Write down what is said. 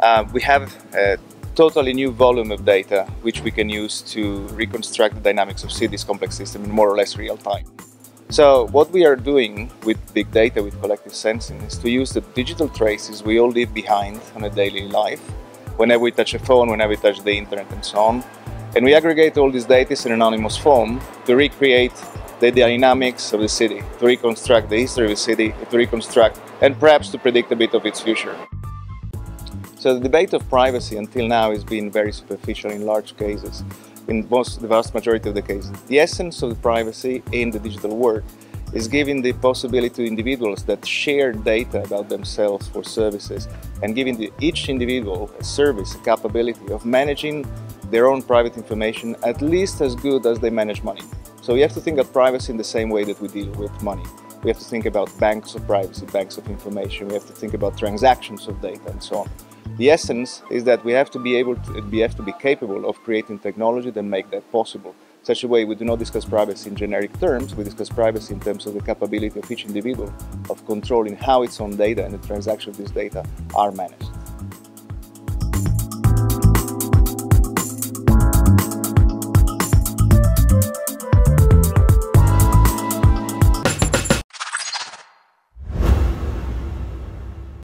uh, we have a totally new volume of data which we can use to reconstruct the dynamics of cities complex system in more or less real time. So what we are doing with big data, with collective sensing, is to use the digital traces we all leave behind on a daily life, whenever we touch a phone, whenever we touch the internet and so on, and we aggregate all these data in an anonymous form to recreate the dynamics of the city, to reconstruct the history of the city, to reconstruct and perhaps to predict a bit of its future. So the debate of privacy until now has been very superficial in large cases, in most, the vast majority of the cases. The essence of the privacy in the digital world is giving the possibility to individuals that share data about themselves for services and giving the, each individual a service, a capability of managing their own private information at least as good as they manage money. So we have to think of privacy in the same way that we deal with money. We have to think about banks of privacy, banks of information. We have to think about transactions of data and so on. The essence is that we have to be able to, we have to be capable of creating technology that make that possible. Such a way we do not discuss privacy in generic terms, we discuss privacy in terms of the capability of each individual of controlling how its own data and the transaction of this data are managed.